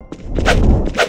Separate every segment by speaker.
Speaker 1: you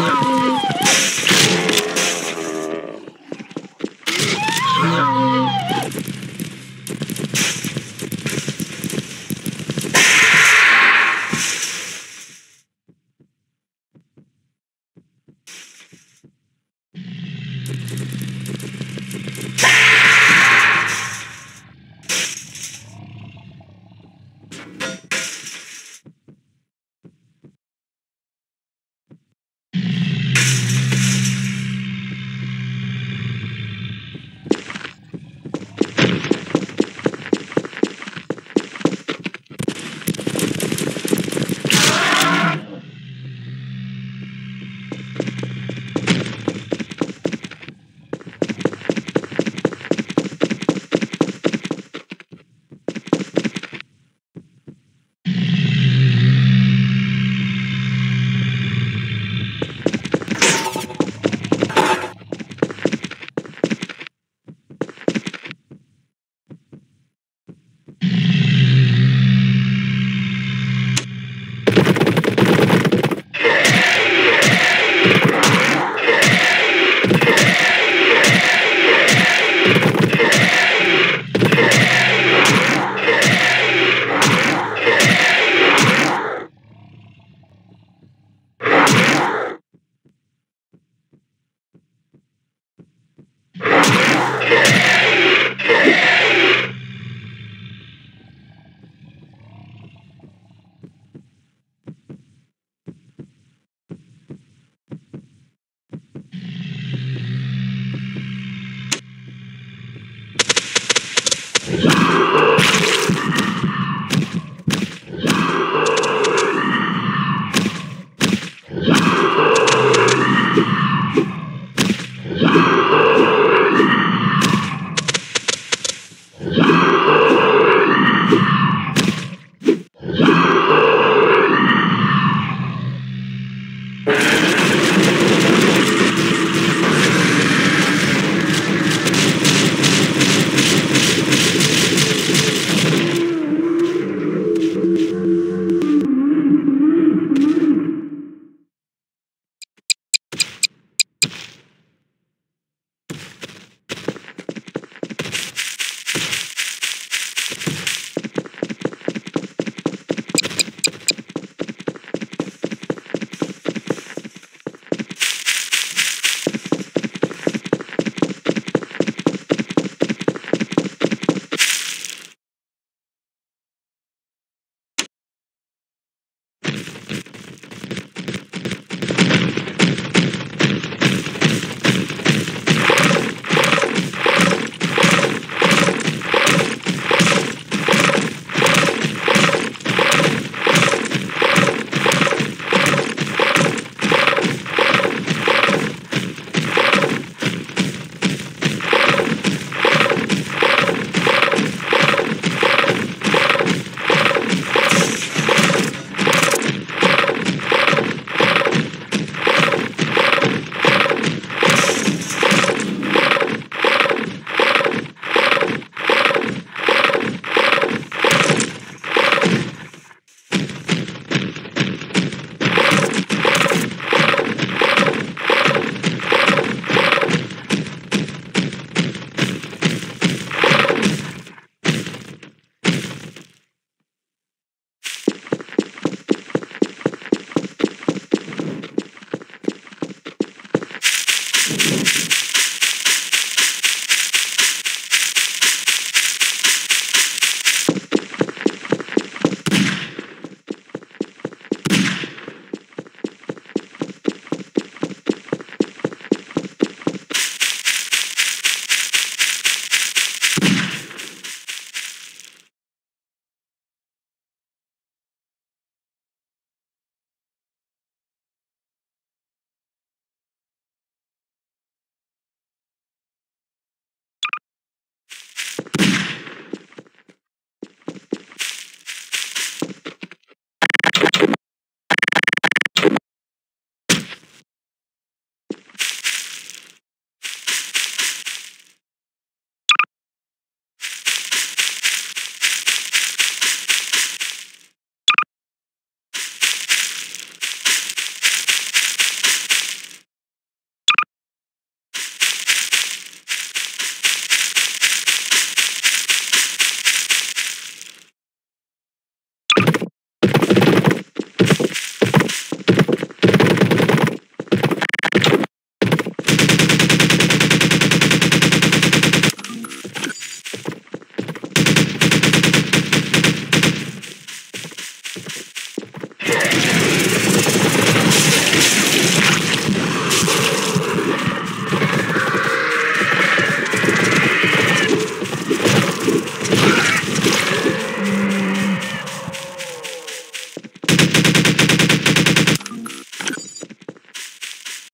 Speaker 1: Thank.